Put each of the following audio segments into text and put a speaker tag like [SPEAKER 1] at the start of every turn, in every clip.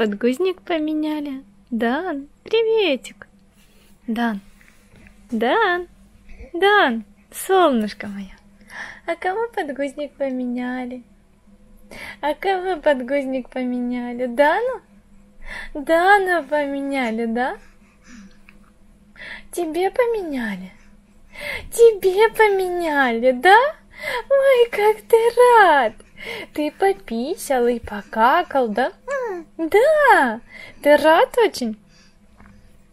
[SPEAKER 1] подгузник поменяли. Дан, приветик. Дан, Дан, Дан, солнышко мое. А кого подгузник поменяли? А кого подгузник поменяли? Дану? Дану поменяли, да? Тебе поменяли? Тебе поменяли, да? Ой, как ты рад! Ты пописал и покакал, да? Да! Ты рад очень?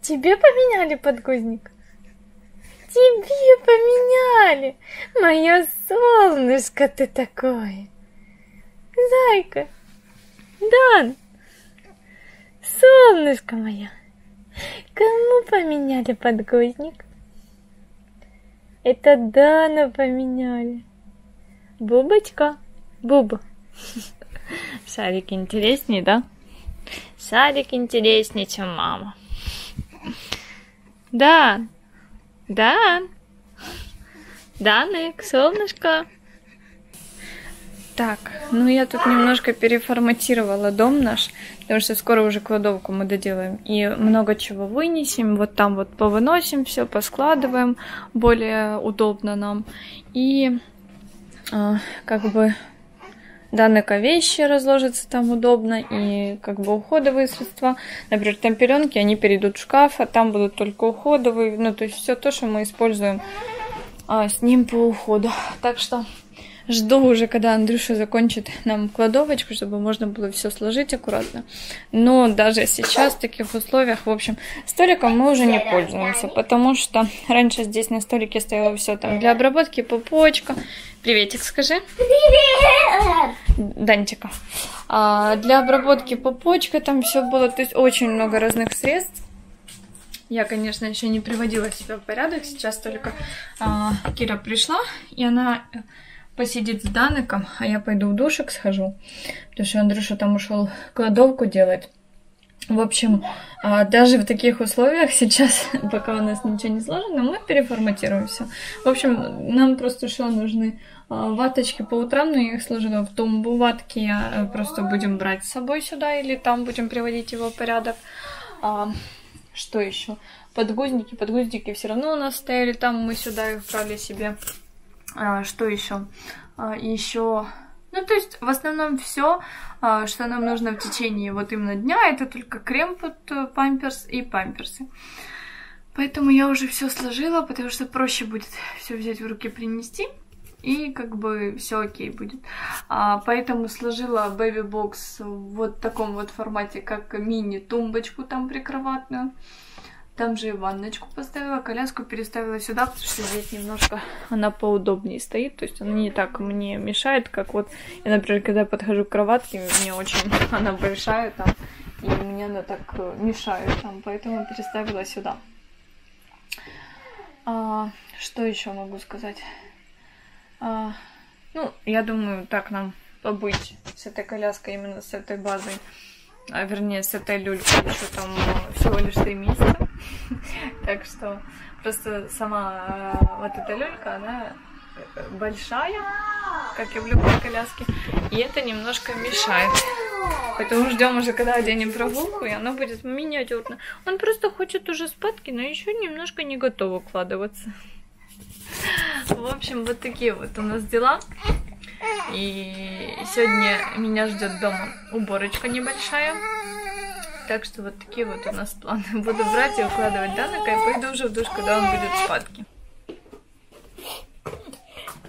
[SPEAKER 1] Тебе поменяли подгузник? Тебе поменяли! Мое солнышко ты такое! Зайка! Дан! Солнышко мое! Кому поменяли подгузник? Это Дана поменяли. Бубочка? Буба. Шарик интереснее, да? Шарик интереснее, чем мама. Да. Да. Даник, солнышко. Так, ну я тут немножко переформатировала дом наш, потому что скоро уже кладовку мы доделаем. И много чего вынесем, вот там вот повыносим все, поскладываем, более удобно нам. И э, как бы данные вещи разложатся там удобно, и как бы уходовые средства. Например, там пеленки, они перейдут в шкаф, а там будут только уходовые. Ну, то есть все то, что мы используем а, с ним по уходу. Так что Жду уже, когда Андрюша закончит нам кладовочку, чтобы можно было все сложить аккуратно. Но даже сейчас в таких условиях, в общем, столиком мы уже не пользуемся, потому что раньше здесь на столике стояло все там для обработки пупочка. Приветик, скажи. Привет! Данчика. А, для обработки пупочка там все было, то есть очень много разных средств. Я, конечно, еще не приводила себя в порядок. Сейчас только а, Кира пришла, и она посидит с Даныком, а я пойду в душек схожу, потому что Андрюша там ушел кладовку делать. В общем, а, даже в таких условиях сейчас, пока у нас ничего не сложено, мы переформатируем все. В общем, нам просто что нужны а, ваточки по утрам, но я их сложила в тумбу. Ватки э, просто будем брать с собой сюда или там будем приводить его в порядок. А, что еще? Подгузники, подгузники все равно у нас стояли там, мы сюда их брали себе. А, что еще? А, еще... Ну, то есть, в основном все, а, что нам нужно в течение вот именно дня, это только крем под э, памперс и памперсы. Поэтому я уже все сложила, потому что проще будет все взять в руки, принести, и как бы все окей будет. А, поэтому сложила Baby Box в вот таком вот формате, как мини-тумбочку там прикроватную. Там же и ванночку поставила, коляску переставила сюда, потому что здесь немножко она поудобнее стоит. То есть она не так мне мешает, как вот я, например, когда подхожу к кроватке, мне очень она большая там, и мне она так э, мешает там, поэтому переставила сюда. А, что еще могу сказать? А, ну, я думаю, так нам побыть с этой коляской, именно с этой базой а вернее с этой люлькой еще там всего лишь три месяца. Так что просто сама э, вот эта люлька, она большая, как и в любой коляске, и это немножко мешает. Поэтому ждем уже, когда оденем прогулку, и оно будет миниатюрно. Он просто хочет уже спадки, но еще немножко не готов укладываться. В общем, вот такие вот у нас дела. И сегодня меня ждет дома уборочка небольшая. Так что вот такие вот у нас планы. Буду брать и укладывать Данака и пойду уже в душ, когда он будет спадки.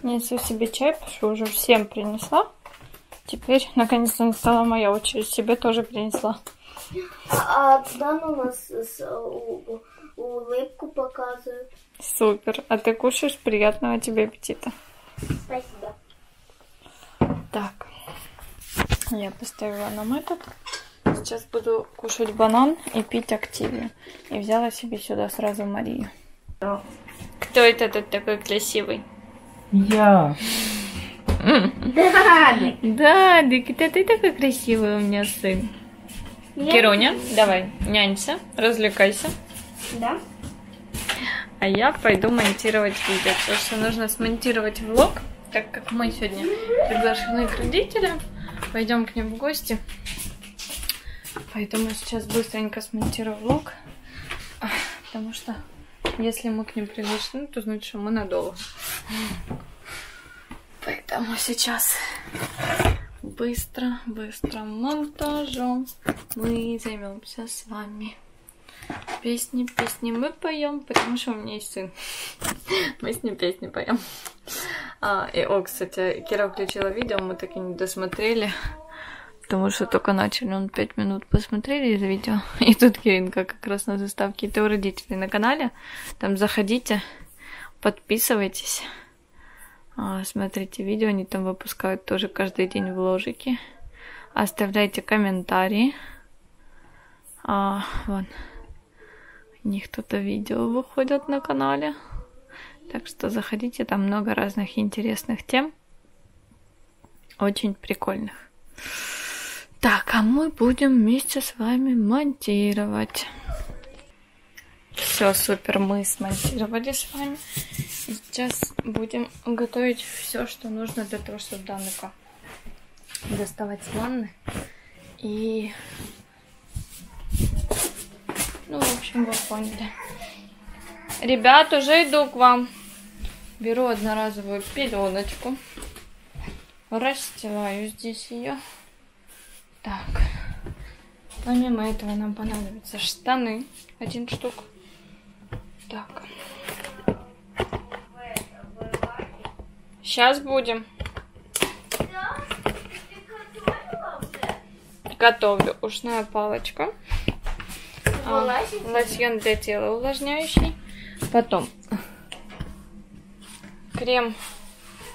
[SPEAKER 1] Несу себе чай, потому что уже всем принесла. Теперь, наконец-то, настала моя очередь. Себе тоже принесла.
[SPEAKER 2] А Дана у нас улыбку показывает.
[SPEAKER 1] Супер. А ты кушаешь? Приятного тебе аппетита.
[SPEAKER 2] Спасибо.
[SPEAKER 1] Так, я поставила нам этот. Сейчас буду кушать банан и пить активию. И взяла себе сюда сразу Марию. Кто это тут такой красивый?
[SPEAKER 3] Я.
[SPEAKER 2] Дадик.
[SPEAKER 1] Дадик, это ты такой красивый у меня сын. Кируня, давай, нянься, развлекайся.
[SPEAKER 2] Да?
[SPEAKER 1] А я пойду монтировать видео, потому что нужно смонтировать влог так как мы сегодня приглашены к родителям, пойдем к ним в гости. Поэтому сейчас быстренько смонтирую влог. А, Потому что если мы к ним приглашены, то значит, что мы надолго. Поэтому сейчас быстро, быстро монтажом мы займемся с вами. Песни, песни мы поем, потому что у меня есть сын. Мы с ним песни поем. А, и, о, кстати, Кира включила видео, мы так и не досмотрели. Потому что только начали, он пять минут посмотрели из видео. И тут Киринка как раз на заставке. Это у родителей на канале. Там заходите, подписывайтесь. А, смотрите видео, они там выпускают тоже каждый день вложики. Оставляйте комментарии. А, вон. У них кто-то видео выходят на канале. Так что заходите, там много разных интересных тем. Очень прикольных. Так, а мы будем вместе с вами монтировать. Все, супер, мы смонтировали с вами. Сейчас будем готовить все, что нужно для того, чтобы Даныка доставать с ванны. И... Ну, в общем, вы поняли. Ребят, уже иду к вам. Беру одноразовую пеленочку. Расстилаю здесь ее. Так. Помимо этого нам понадобятся штаны. Один штук. Так. Сейчас будем. Готовлю ушная палочка. А, лосьон для тела увлажняющий. Потом крем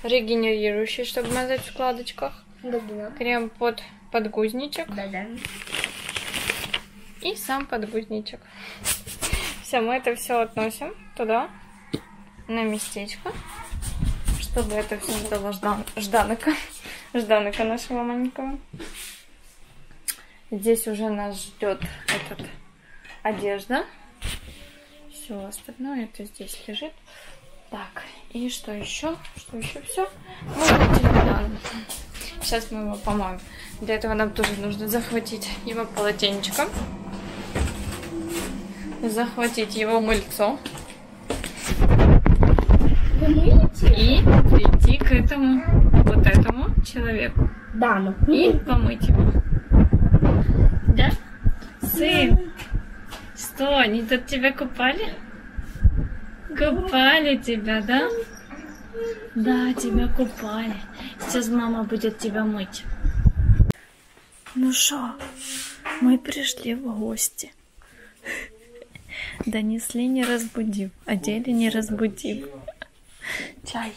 [SPEAKER 1] регенерирующий, чтобы мазать в складочках.
[SPEAKER 2] Да-да.
[SPEAKER 1] Крем под подгузничек.
[SPEAKER 2] Да-да.
[SPEAKER 1] И сам подгузничек. Все, мы это все относим туда, на местечко, чтобы это все сдало Ждан... Жданыка. Жданыка нашего маленького. Здесь уже нас ждет этот одежда. Все остальное это здесь лежит. Так, и что еще? Что еще? Все. Сейчас мы его помоем. Для этого нам тоже нужно захватить его полотенечко. Захватить его мыльцо. И прийти к этому, вот этому человеку.
[SPEAKER 2] Да, ну.
[SPEAKER 1] И помыть его. Да? Сын, что, они тут тебя купали? Купали тебя, да? Да, тебя купали. Сейчас мама будет тебя мыть. Ну что, мы пришли в гости. Донесли не разбудив, одели не разбудив. Чай.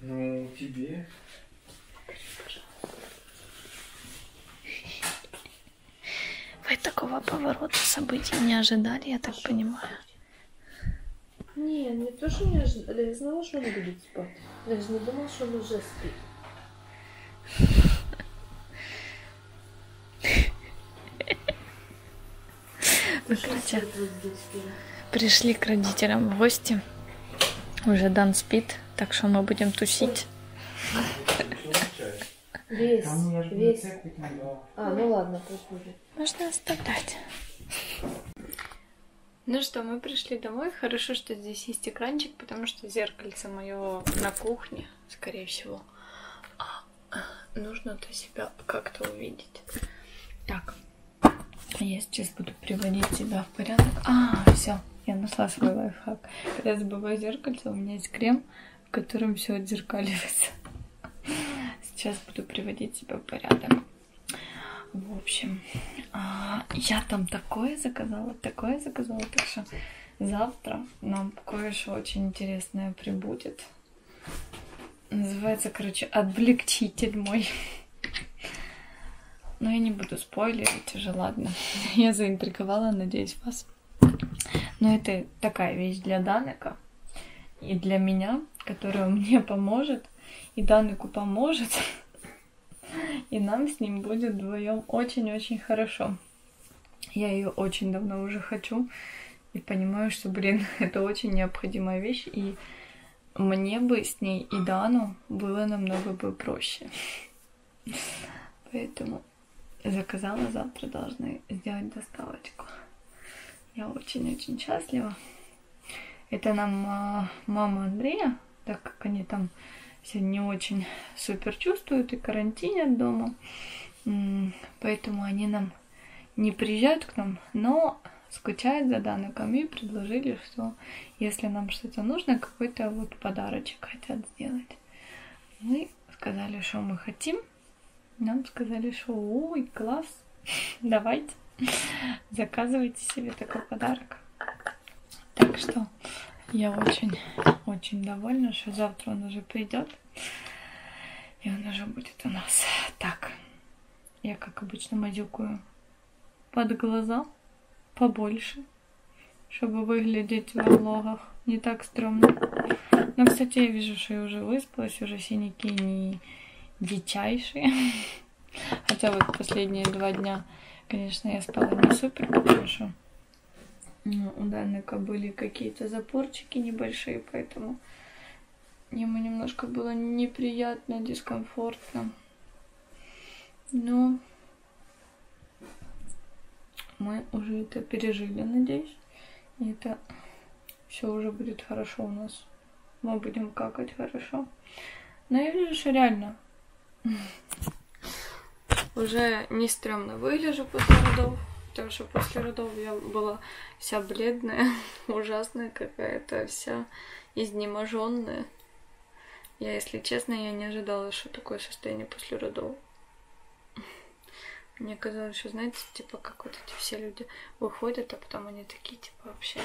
[SPEAKER 3] Ну, тебе.
[SPEAKER 1] Вы такого поворота событий не ожидали, я так понимаю.
[SPEAKER 4] Не, не то, что не ожидала. Я знала, что он будет спать. Я же не думала, что он уже спит.
[SPEAKER 1] Вы, короче, пришли к родителям в гости. Уже Дан спит, так что мы будем тусить.
[SPEAKER 4] Весь,
[SPEAKER 3] Там я же
[SPEAKER 4] весь. А, ну ладно, пусть будет.
[SPEAKER 1] Можно оставлять. Ну что, мы пришли домой. Хорошо, что здесь есть экранчик, потому что зеркальце мое на кухне, скорее всего. А, нужно-то себя как-то увидеть. Так, я сейчас буду приводить себя в порядок. А, все, я нашла свой лайфхак. Когда я забываю зеркальце, у меня есть крем, в котором все отзеркаливается. Сейчас буду приводить себя в порядок. В общем, а, я там такое заказала, такое заказала, так что завтра нам кое-что очень интересное прибудет. Называется, короче, отвлекчитель мой. Но я не буду спойлерить уже, ладно. Я заинтриговала, надеюсь, вас. Но это такая вещь для Данека и для меня, которая мне поможет, и Данеку поможет. И нам с ним будет вдвоем очень-очень хорошо. Я ее очень давно уже хочу. И понимаю, что, блин, это очень необходимая вещь. И мне бы с ней и Дану было намного бы проще. Поэтому заказала, завтра должны сделать доставочку. Я очень-очень счастлива. Это нам а, мама Андрея, так как они там сегодня не очень супер чувствуют и карантинят дома. Поэтому они нам не приезжают к нам, но скучают за Дануком и предложили, что если нам что-то нужно, какой-то вот подарочек хотят сделать. Мы сказали, что мы хотим. Нам сказали, что ой, класс, давайте, заказывайте себе такой подарок. Так что я очень, очень довольна, что завтра он уже придет. И он уже будет у нас. Так, я, как обычно, мазюкаю под глаза побольше, чтобы выглядеть во влогах не так стрёмно. Но, кстати, я вижу, что я уже выспалась, уже синяки не дичайшие. Хотя вот последние два дня, конечно, я спала не супер, ну, у Данника были какие-то запорчики небольшие, поэтому ему немножко было неприятно, дискомфортно. Но мы уже это пережили, надеюсь. И это все уже будет хорошо у нас. Мы будем какать хорошо. Но я вижу, что реально уже не стрёмно выгляжу после родов. Потому что после родов я была вся бледная, ужасная какая-то, вся изнеможенная. Я, если честно, я не ожидала, что такое состояние после родов. Мне казалось, что, знаете, типа, как вот эти все люди выходят, а потом они такие, типа, вообще,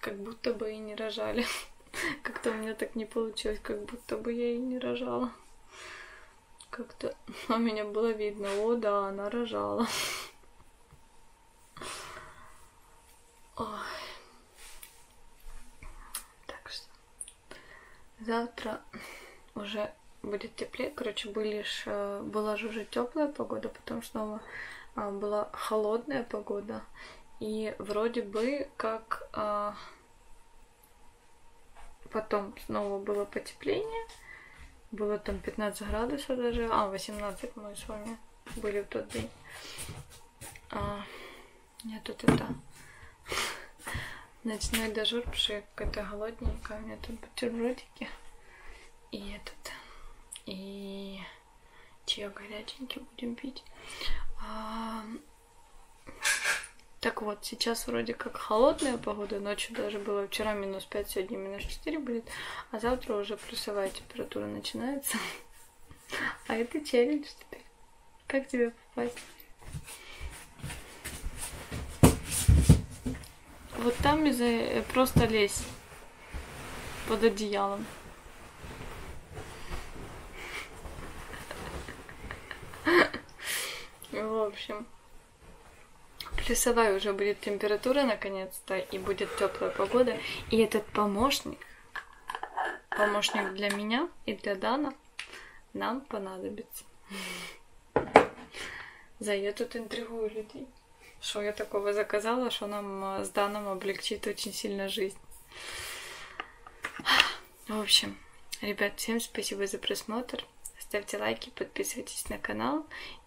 [SPEAKER 1] как будто бы и не рожали. Как-то у меня так не получилось, как будто бы я и не рожала. Как-то у меня было видно, о да, она рожала. Ой. Так что завтра уже будет теплее. Короче, были ж, э, была же уже теплая погода, потом снова а, была холодная погода. И вроде бы как а, потом снова было потепление. Было там 15 градусов даже. А, 18 мы с вами были в тот день. А, нет, тут это ночной дожор, потому что я какая-то голодненькая. У меня тут бутербродики. И этот и чай горяченький будем пить. А, Так вот, сейчас вроде как холодная погода, ночью даже было вчера минус 5, сегодня минус 4 будет, а завтра уже плюсовая температура начинается. А это челлендж теперь. Как тебе попасть? Вот там из-за просто лезь под одеялом. В общем, плюсовая уже будет температура наконец-то, и будет теплая погода. И этот помощник, помощник для меня и для Дана, нам понадобится. За я тут интригую людей. Что я такого заказала, что нам э, с Даном облегчит очень сильно жизнь. В общем, ребят, всем спасибо за просмотр. Ставьте лайки, подписывайтесь на канал.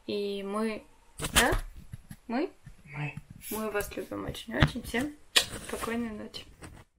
[SPEAKER 1] И мы... Да? Мы?
[SPEAKER 3] Мы.
[SPEAKER 1] Мы вас любим очень-очень. Всем спокойной ночи.